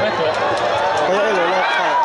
Better. Hello, hello, hello.